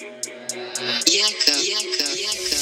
Яков, Яков, Яков.